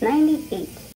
98.